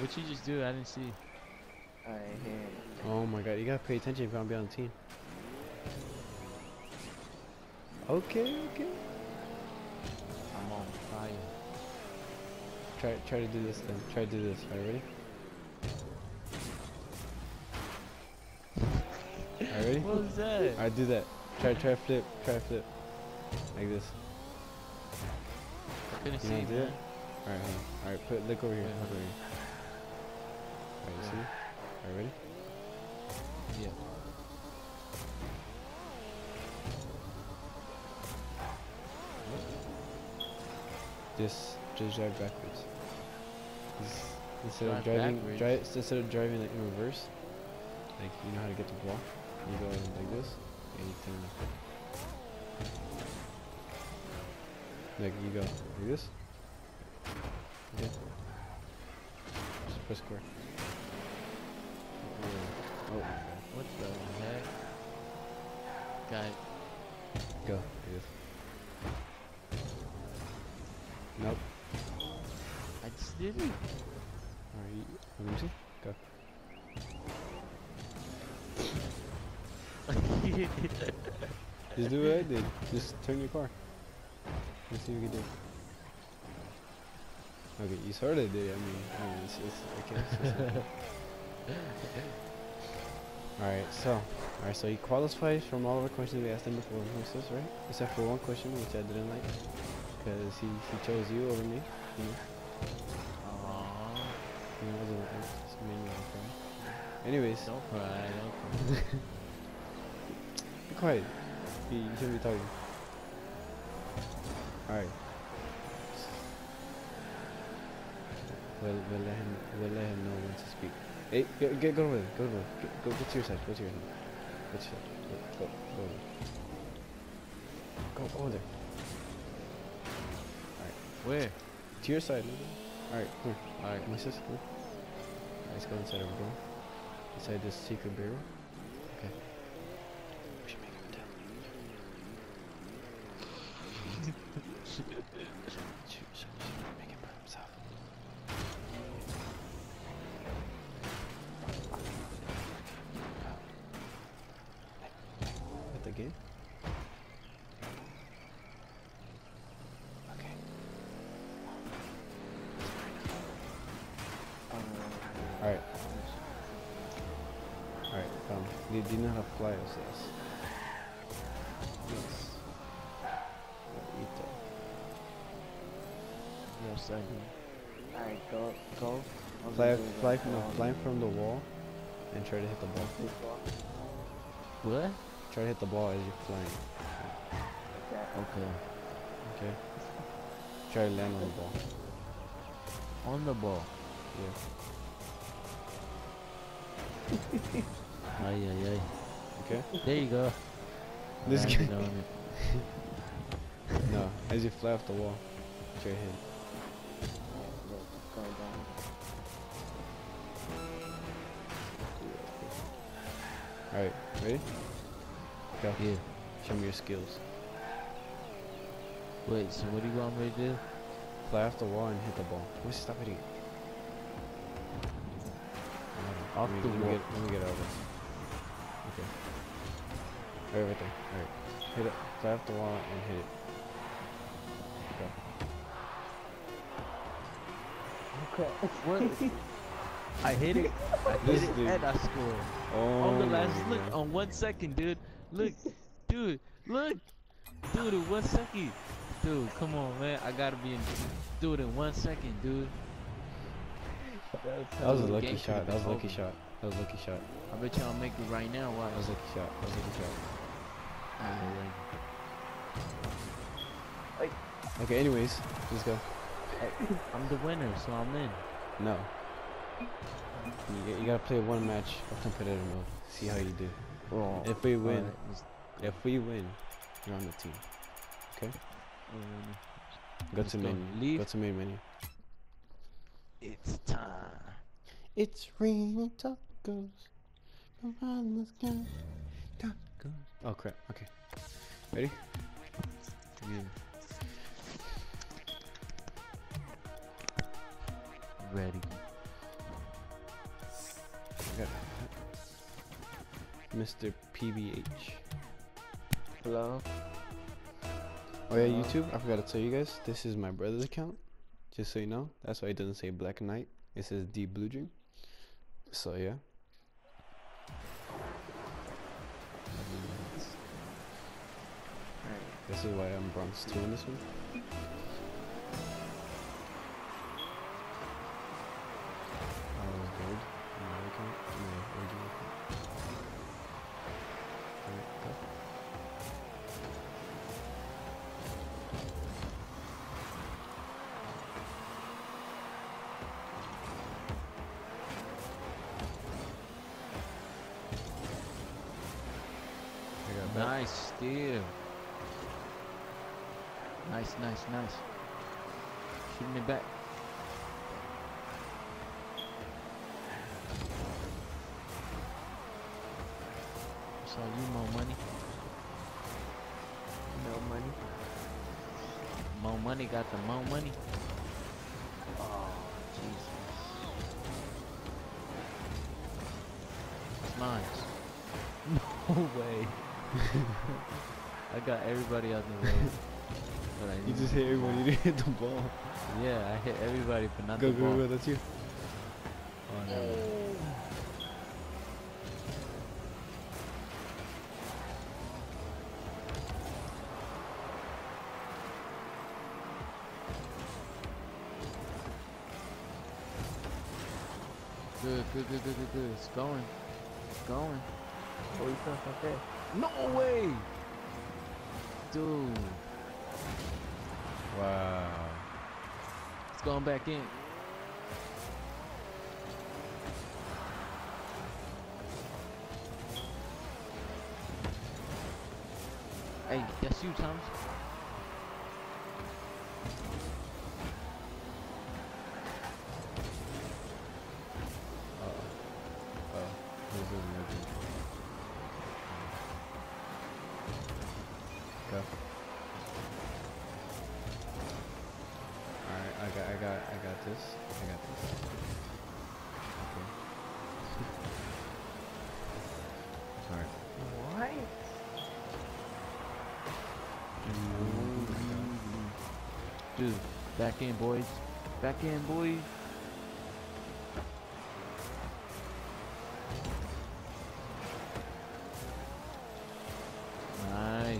What you just do? I didn't see. I. Oh my god, you gotta pay attention if you wanna be on the team. Okay, okay. I'm on fire. Try try to do this then. Try to do this. Alright, ready? Alright, ready? What was that? Alright, do that. Try try flip. Try flip. Like this. I couldn't You see, do it? Alright, hold on. Alright, put look over here. Look over here. Alright, you see? Alright, ready? Yeah. Just just drive backwards. Just instead of driving backwards? drive instead of driving like in reverse, like you know how to get the ball. You go like this and you turn like Like you go like this. Okay. Just press square. Oh. What the heck? Guy, Go this. Nope. I just didn't. Alright, let me see. Go. Just do what I did. Just turn your car. Let's see what you can do. Okay, you sort of did. I mean, I mean, it's, it's okay. It's, it's Alright, so, alright, so he qualifies from all of the questions we asked him before, right? Except for one question, which I didn't like, because he, he chose you over me, you know? Aww. You know, it wasn't, it just made me. Anyways, Don't cry, don't cry. be quiet. You, you shouldn't be talking. Alright. We'll, we'll let him, we'll let him know when to speak. Hey, get, get, go over there, go over there, Get- go, go to your side, go to your side. Go to your side, go, go, go over there. Go over there. Where? To your side, Alright, come here. Alright. My sister. Alright, let's go inside our door. Inside this secret barrel. Okay. We should make him tell. Shoot, shoot, shoot, make him burn himself. Hit the game? Okay. Alright. Alright, um, do, do you know how to fly us this? Yes. Ito. Yes, I do. Alright, go, go. I'll Fly, fly from, no, um, fly from the wall and try to hit the ball. What? Try to hit the ball as you're flying. Okay. Okay? Try to land on the ball. On the ball. Yeah. Ay, ay, ay. Okay? There you go. This guy. No, as you fly off the wall, to hit. Alright, ready? Go. Yeah. Show me your skills. Wait, so what do you want me to do? Fly off the wall and hit the ball. Wait, stop hitting it. Off let me, the let me wall. Get, let me get out of this. Okay. Alright, right there. Alright. Hit it. Fly off the wall and hit it. Go. What? I hit it. I hit it dude. and I scored. Oh, on the my last look, God. on one second, dude. Look, dude, look, dude, in one second, dude. Come on, man. I gotta be in, dude, in one second, dude. That was a lucky shot. That was a lucky shot. That was a lucky shot. I bet y'all make it right now. Why? That was a lucky shot. That was a lucky shot. Okay, anyways, let's go. I'm the winner, so I'm in. No. You, you gotta play one match of competitive mode. See how you do. Oh, If we win, let's- if we win, you're on the team. Okay? um, Go to go. menu. Leave. Go to main menu. It's time. It's raining tacos. Behind the sky. Tacos. Oh crap. Okay. Ready? Yeah. Ready. Mr. PBH. Hello. Oh yeah, YouTube. I forgot to tell you guys. This is my brother's account. Just so you know. That's why it doesn't say Black Knight. It says Deep Blue Dream. So yeah. This is why I'm bronze two in this one. I was gold on my account. My original account. Alright, go. I got that. Nice steal. Nice, nice, nice. Shooting it back. So you more money. No money. More money got the more money. Oh, Jesus. It's mine. No way. I got everybody out the way. But I You just hit everyone. You didn't hit the ball. Yeah, I hit everybody, but not Go, the go, ball. go. That's you. Oh, no. Good, good, good, good, good, good. It's going. It's going. Oh, you felt okay. No way! Dude. Wow. It's going back in. Hey, that's you, Thomas. Uh-oh. Oh. This is nothing. Go. Alright, I got, I got, I got this. I got this. Okay. Alright. What? Dude, back in, boys. Back in, boys. Nice.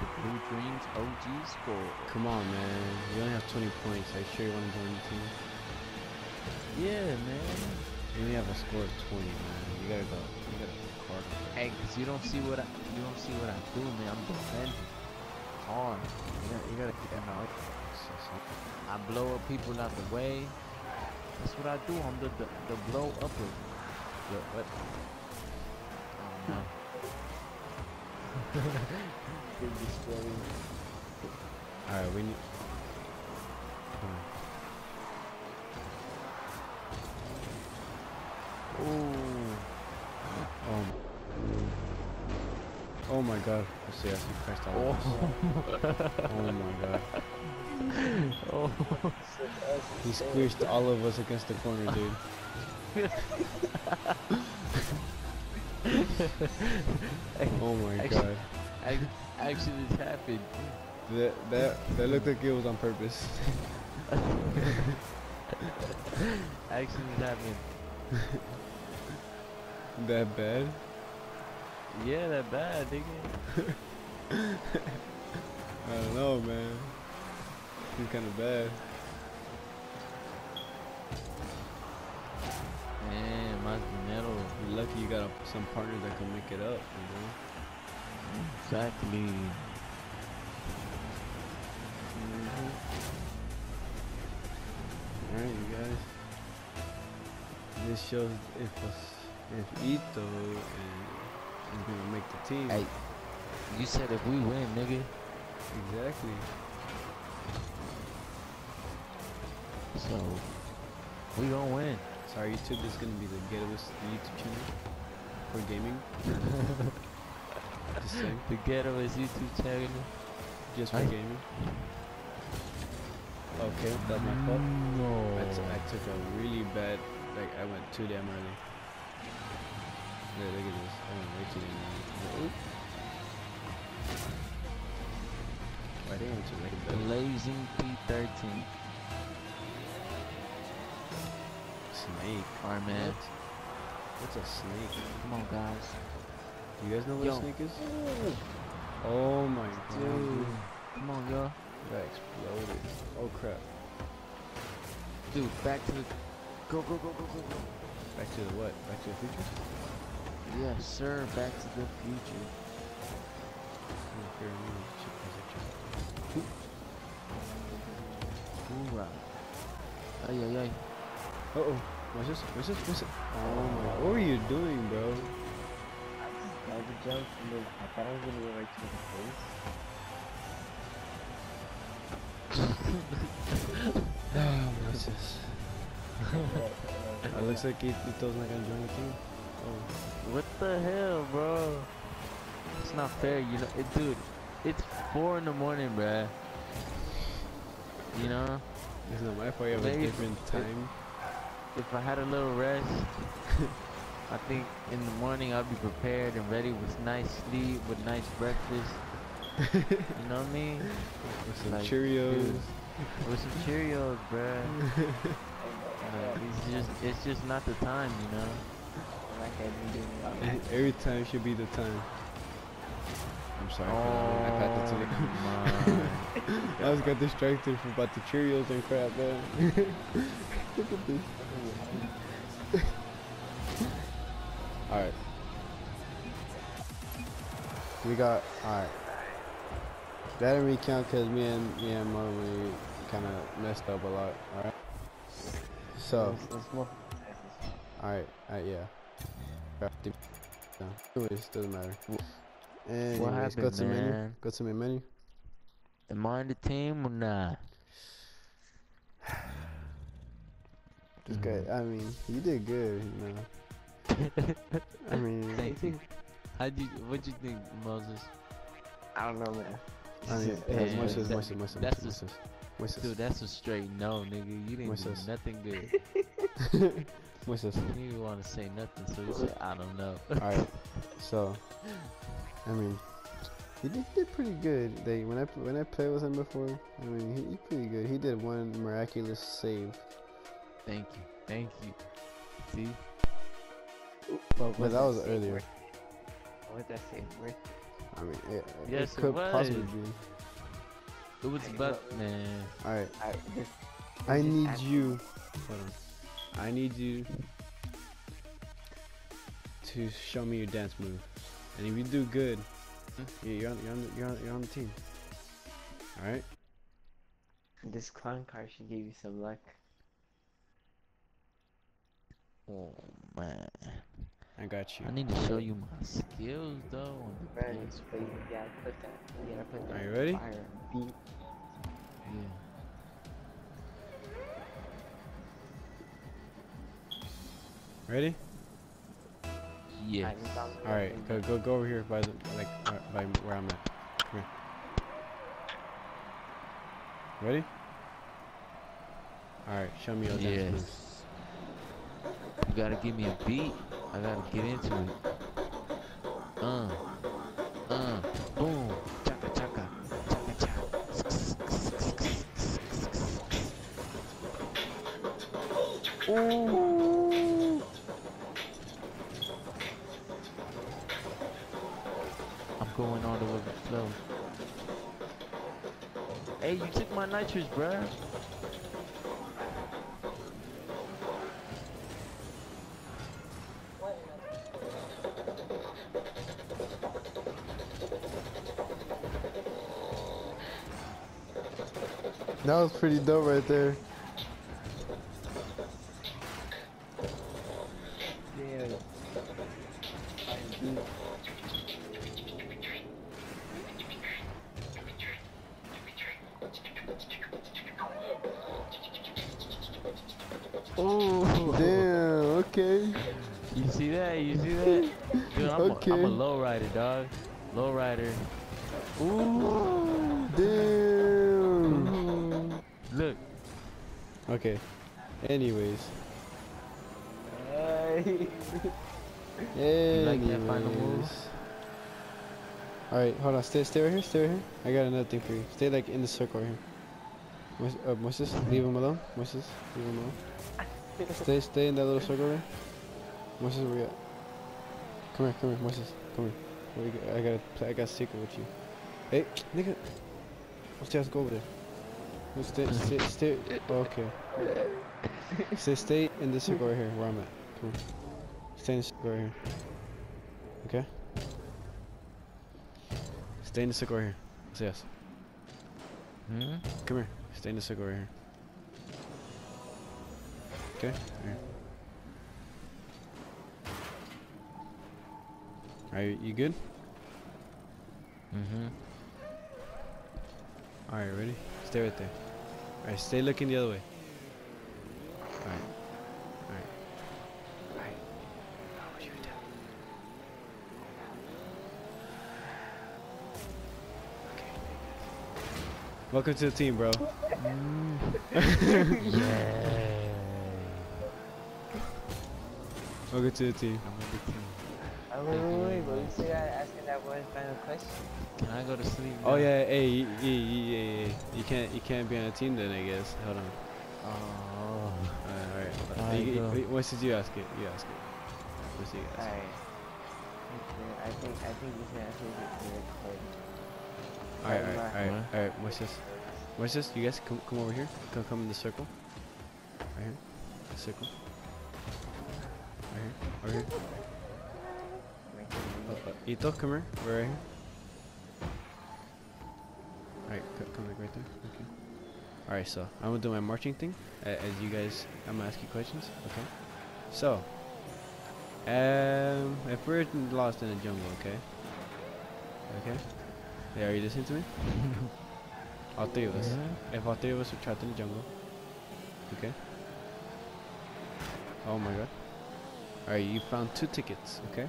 The Blue Dreams OG score. Come on, man. You only have 20 points. Are you sure you want to join the team? Yeah, man. You only have a score of 20, man. You gotta go. You gotta card. Hey, cause you don't see what I you don't see what I do, man. I'm defending hard. You gotta, you gotta keep that out. So, so. I blow up people out the way. That's what I do. I'm the the, the blow upper. The, what? Oh no. Big destroying. Alright, we need. Hmm. Ooh. Oh. Oh my god. I see, I see Christ all Oh. Oh my god. oh. He squished all of us against the corner, dude. Oh my god. Ac- Actually, this happened. That that that looked like it was on purpose. Accidents happen. that bad? Yeah, that bad, nigga. I don't know, man. It's kind of bad. Man, my metal. You're lucky you got a, some partner that can make it up, you know? Exactly. Alright, you guys. This shows if us, if Ito and is gonna make the team. Hey, you said if we win, nigga. Exactly. So we gonna win. Sorry, YouTube is gonna be the Getawist YouTube channel for gaming. Just saying, The ghetto is YouTube channel. just for Aye. gaming. Okay, that's my fault. No. I, t- I took a really bad, like I went too damn early. Look, look at this. I went way too damn early. Oop. Why did I went too late? Blazing P13. Snake. Alright, man. What's a snake? Come on, guys. Do you guys know what Yo. a snake is? Oh my god. Dude. Come on, y'all. That exploded. Oh crap. Dude, back to the. Go, go, go, go, go, go. Back to the what? Back to the future? Yes, sir. Back to the future. Oh, here, let me check this picture. Hoorah. Ay, ay, ay. Uh oh. What's this? What's this? What's it? Oh my. What were you doing, bro? I just jumped and then I thought I was gonna go right to the face. What's this? It looks like it, not gonna join the team. Oh. What the hell, bro? It's not fair, you know. It, dude, it's four in the morning, bruh. You know, It's not my fault. You have a different time. if I had a little rest, I think in the morning I'll be prepared and ready with nice sleep, with nice breakfast. You know what I mean? With some Like, Cheerios. dude, with some Cheerios, bruh. Like, it's just, it's just not the time, you know. Like I didn't do Every time should be the time. I'm sorry. I passed it to Oh you. my. I was got distracted from about the Cheerios and crap, man. Look at this. Alright. We got, alright. That didn't really count because me and, me and Mo, we kind of messed up a lot, alright? So, It's, it's more. alright, alright, yeah. Alright. Anyways, doesn't matter. Anyways, go happened, to menu. man? Go to my menu. Am I on the team or not? Just good. I mean, you did good, you know. I mean, Thank you. How'd you, what'd you think, Moses? I don't know, man. I mean, yeah, Man, Moises, that- Moises, Moises, that's Moises, Moises, Dude, that's a straight no, nigga. You didn't What's do nothing good. Moises. Moises. You didn't even want to say nothing, so you said, I don't know. Alright, so, I mean, he did, did pretty good. They when I when I played with him before, I mean, he, he pretty good. He did one miraculous save, Thank you. Thank you. See? But but that was earlier. What did I say? Worth? I mean, it, Yes, it it could possibly be. It was Hey, about, man. Alright, I, I need ask- you. Hold on. I need you to show me your dance move, and if you do good, hmm? you- you're on, you're on, the, you're on, you're on the team. All right. This clown car should give you some luck. Oh, man. I got you. I need to show you my skills, though. on the Man, game. it's but you gotta put that. You gotta put that. Are you ready? Fire beat. Yeah. Ready? Yes. All right. Go go go over here by the like uh, by where I'm at. Come here. Ready? All right. Show me your dance move. Yes. You gotta give me a beat. I gotta get into it. Uh. Uh. Boom. Chaka chaka. Chaka chaka. Ooh. I'm going all the way with the flow. Hey, you took my nitrous, bruh. That was pretty dope right there. Damn. Oh, Damn, okay. You see that? You see that? Dude, I'm, Okay. a, I'm a low rider, dog. Low rider. Ooh. Damn. Okay. Anyways. Hey. Anyways. like that final move? Alright, hold on. Stay, stay right here. Stay right here. I got another thing for you. Stay like in the circle right here. Mos- uh, Moses, leave him alone. Moses, leave him alone. Stay, stay in that little circle there. Moses, where you at? Come here, come here, Moses. Come here. Where you go- I gotta, play, I got a secret with you. Hey, nigga. Let's just go over there. Stay, stay, stay. Okay. Stay, stay in the circle right here, where I'm at. Come on. Stay in the circle right here. Okay? Stay in the circle right here. Say yes. Hmm? Come here. Stay in the circle right here. Okay? Here. Are you, you good? Mm-hmm. Alright, ready? Stay right there. Alright, stay looking the other way. Alright. Alright. Alright. How would you do? Okay. Welcome to the team, bro. Mm. Yeah. Welcome to the team. I'm in the team. Wait, wait, wait, but you still gotta ask me that one final question. Can I go to sleep? Oh yeah, hey, y- y- y- yeah, yeah. You can't, you can't be on a team then, I guess. Hold on. Oh. Alright. Alright, You- you- Once did you ask it? You ask it. Once you ask it. Alright. Okay, I think, I think you should answer this to record. All right, all right, all right, all right. alright. Watch this. Watch this. You guys come, come over here. Come, come in the circle. Right here. The circle. Right here. Over here. Make Uh, it uh, Ito, come here. We're right here. Alright, co- come like right there. Okay. Alright, so I'm gonna do my marching thing. as you guys, I'm gonna ask you questions. Okay. So, um, if we're lost in the jungle, okay. Okay. Yeah, are you listening to me? All three of us. Mhm. If all three of us are trapped in the jungle. Okay. Oh my god. Alright, you found two tickets, okay?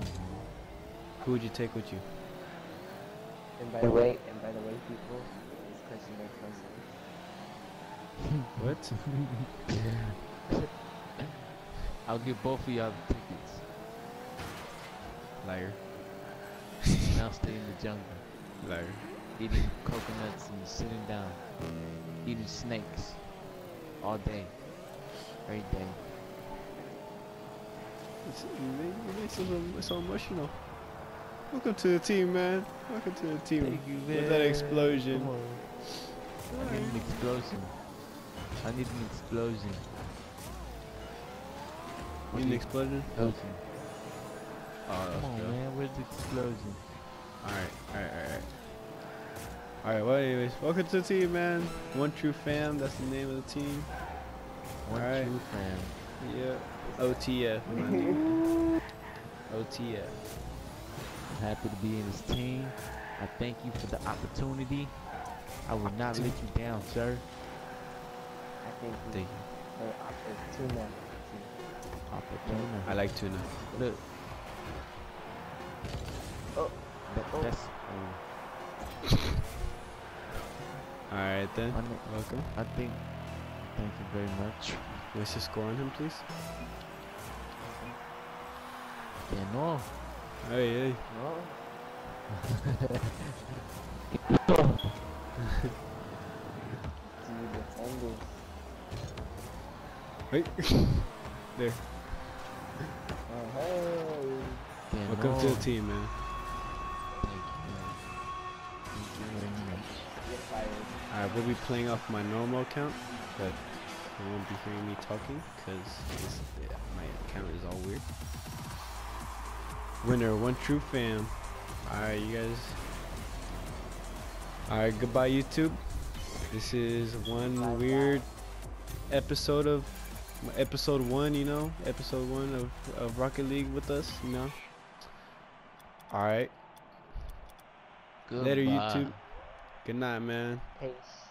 Mm-hmm. Who would you take with you? And by the way, and by the way, people, this question makes no sense. What? I'll give both of y'all the tickets. Liar. And I'll stay in the jungle. Liar. Eating coconuts and sitting down. Eating snakes. All day. Every day. It's, it makes it so, so emotional. Welcome to the team, man. Welcome to the team. Thank you, With that explosion. I need an explosion. I need an explosion. You need an explosion? Explosion. Oh, Come on, go. man. Where's the explosion? Alright, alright, alright. Alright, well, anyways, welcome to the team, man. One True Fam, that's the name of the team. One Alright. true fam. Yeah. OTF. OTF. I'm happy to be in this team. I thank you for the opportunity. I will not let you down, sir. I think we Thank for opportunity. Opportunity. I like tuna. Look. Oh. That, Oh. That's. Alright then. Welcome. I think. Thank you very much. What's your score on him, please? Yeah, no. Hey, hey. No? Do you defend this? Wait. there. Oh, hey. Yeah, Welcome no. to the team, man. Thank you. man. Thank you very much. You're fired. Alright, we'll be playing off my normal account, but you won't be hearing me talking because yeah, my account is all weird. Winner, one true fam. Alright, you guys. Alright, goodbye, YouTube. This is one weird episode of episode one, you know, episode one of, of Rocket League with us, you know. All right, Goodbye. later YouTube. Good night, man. Peace.